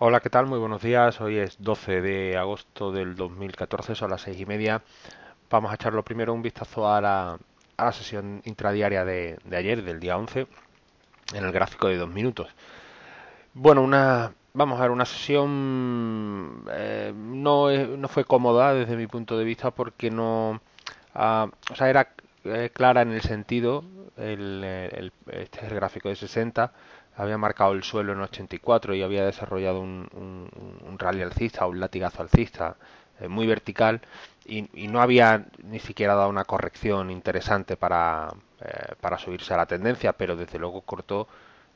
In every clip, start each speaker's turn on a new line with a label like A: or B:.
A: Hola, ¿qué tal? Muy buenos días. Hoy es 12 de agosto del 2014, son las seis y media. Vamos a echarlo primero un vistazo a la, a la sesión intradiaria de, ayer, del día 11, en el gráfico de dos minutos. Bueno, una, vamos a ver, una sesión eh, no, no fue cómoda desde mi punto de vista porque no, uh, o sea, era eh, clara en el sentido, el, el, este es el gráfico de 60, había marcado el suelo en 84 y había desarrollado un, un, rally alcista, un latigazo alcista eh, muy vertical y, no había ni siquiera dado una corrección interesante para, eh, para subirse a la tendencia, pero desde luego cortó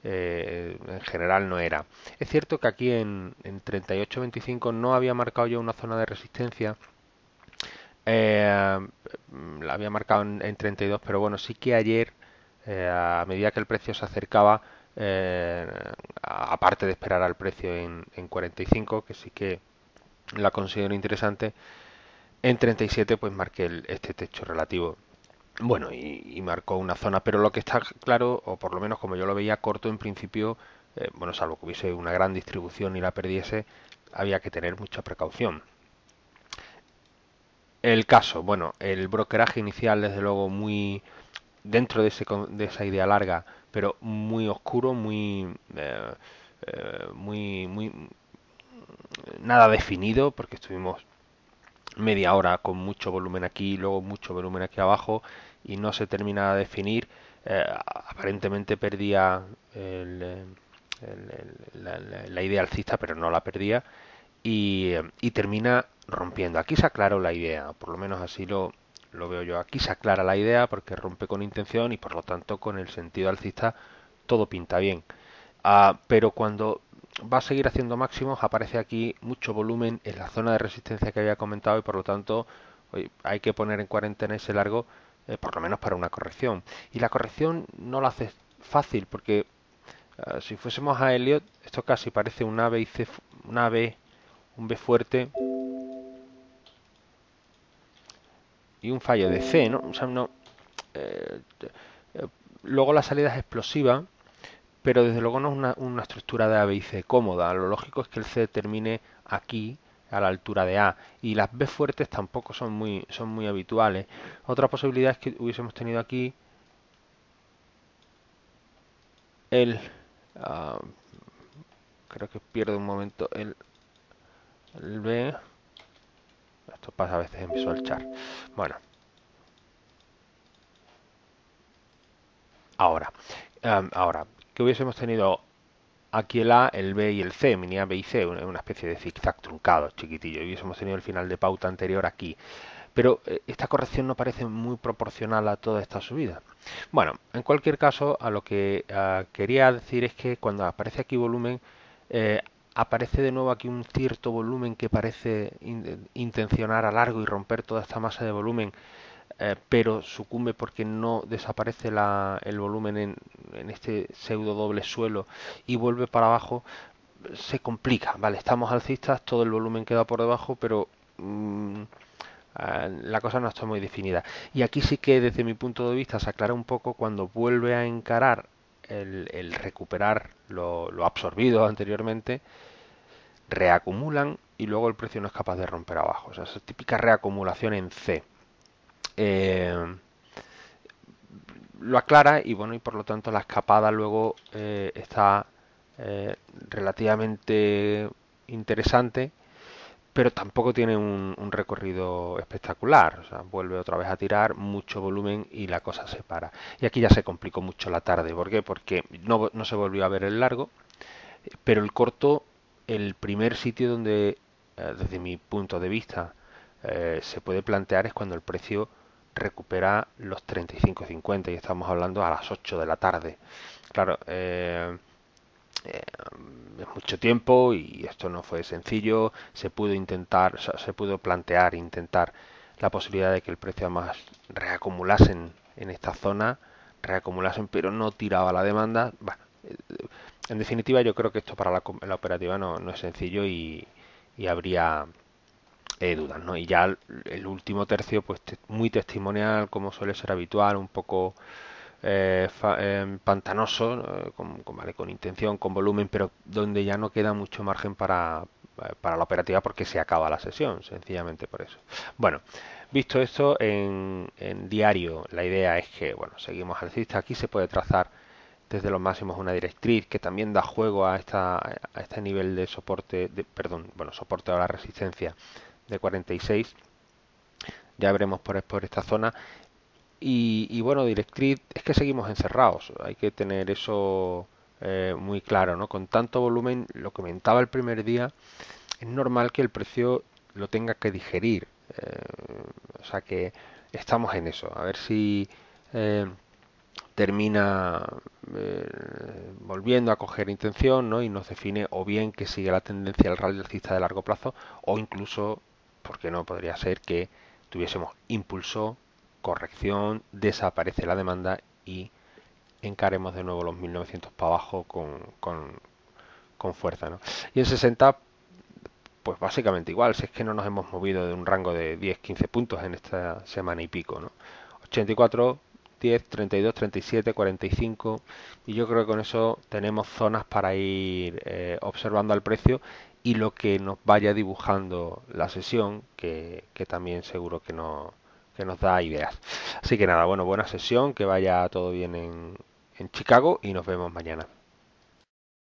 A: eh, en general no era. Es cierto que aquí en, en 38.25 no había marcado yo una zona de resistencia, la había marcado en, en, 32, pero bueno, sí que ayer, a medida que el precio se acercaba, eh, aparte de esperar al precio en, en 45, que sí que la considero interesante, en 37 pues marqué este techo relativo. Bueno, y, y, marcó una zona, pero lo que está claro, o por lo menos como yo lo veía corto en principio, eh, bueno, salvo que hubiese una gran distribución y la perdiese, había que tener mucha precaución. El caso, bueno, el brokeraje inicial desde luego muy dentro de, ese, de esa idea larga pero muy oscuro, muy, eh, eh, muy, muy, nada definido, porque estuvimos media hora con mucho volumen aquí, luego mucho volumen aquí abajo, y no se termina de definir. Eh, aparentemente perdía el, la, idea alcista, pero no la perdía, y termina rompiendo. Aquí se aclaró la idea, por lo menos así lo, lo veo yo. Aquí se aclara la idea porque rompe con intención y por lo tanto con el sentido alcista todo pinta bien. Uh, pero cuando va a seguir haciendo máximos aparece aquí mucho volumen en la zona de resistencia que había comentado y por lo tanto hay que poner en cuarentena ese largo eh, por lo menos para una corrección. Y la corrección no la hace fácil porque uh, si fuésemos a Elliot esto casi parece un C, una B, un B fuerte y un fallo de C, ¿no? O sea, no eh, eh, luego la salida es explosiva, pero desde luego no es una, estructura de A, B y C cómoda. Lo lógico es que el C termine aquí, a la altura de A, y las B fuertes tampoco son muy, son muy habituales. Otra posibilidad es que hubiésemos tenido aquí el... Uh, creo que pierde un momento el B esto pasa a veces en Visual Chart. Bueno. Ahora. Um, ahora, que hubiésemos tenido aquí el A, el B y el C, mini A, B y C, una especie de zigzag truncado, chiquitillo. Y hubiésemos tenido el final de pauta anterior aquí. Pero eh, esta corrección no parece muy proporcional a toda esta subida. Bueno, en cualquier caso, a lo que uh, quería decir es que cuando aparece aquí volumen, eh, aparece de nuevo aquí un cierto volumen que parece in intencionar a largo y romper toda esta masa de volumen, eh, pero sucumbe porque no desaparece la, el volumen en, este pseudo doble suelo y vuelve para abajo, se complica, ¿vale? Estamos alcistas, todo el volumen queda por debajo, pero mmm, la cosa no está muy definida. Y aquí sí que desde mi punto de vista se aclara un poco cuando vuelve a encarar el, recuperar lo, lo, absorbido anteriormente, reacumulan y luego el precio no es capaz de romper abajo. O sea, esa típica reacumulación en C. Eh, lo aclara y bueno, y por lo tanto la escapada luego eh, está eh, relativamente interesante pero tampoco tiene un, recorrido espectacular. O sea, vuelve otra vez a tirar mucho volumen y la cosa se para. Y aquí ya se complicó mucho la tarde. ¿Por qué? Porque no, no se volvió a ver el largo, pero el corto, el primer sitio donde, eh, desde mi punto de vista, eh, se puede plantear es cuando el precio recupera los 35.50 y estamos hablando a las 8 de la tarde. Claro, eh, eh, mucho tiempo y esto no fue sencillo. Se pudo intentar, se pudo plantear, intentar la posibilidad de que el precio más reacumulasen en esta zona, reacumulasen, pero no tiraba la demanda. Bueno, eh, en definitiva, yo creo que esto para la, la operativa no, no, es sencillo y, y habría eh, dudas, ¿no? Y ya el, último tercio, pues muy testimonial, como suele ser habitual, un poco eh, eh, pantanoso, con, con, intención, con volumen, pero donde ya no queda mucho margen para, para la operativa porque se acaba la sesión, sencillamente por eso. Bueno, visto esto en, en diario, la idea es que, bueno, seguimos alcista. Aquí se puede trazar desde los máximos una directriz que también da juego a, esta, a este nivel de soporte, de, perdón, bueno, soporte a la resistencia de 46. Ya veremos por, por esta zona. Y, bueno, directriz, es que seguimos encerrados. Hay que tener eso eh, muy claro, ¿no? Con tanto volumen, lo comentaba el primer día, es normal que el precio lo tenga que digerir. Eh, o sea que estamos en eso. A ver si eh, termina volviendo a coger intención ¿no? y nos define o bien que sigue la tendencia al rally alcista de largo plazo o incluso, porque no podría ser que tuviésemos impulso corrección, desaparece la demanda y encaremos de nuevo los 1900 para abajo con, con, fuerza. ¿no? Y en 60, pues básicamente igual, si es que no nos hemos movido de un rango de 10-15 puntos en esta semana y pico. ¿no? 84, 10, 32, 37, 45 y yo creo que con eso tenemos zonas para ir eh, observando al precio y lo que nos vaya dibujando la sesión, que, que también seguro que no que nos da ideas. Así que nada, bueno, buena sesión, que vaya todo bien en, en Chicago y nos vemos mañana.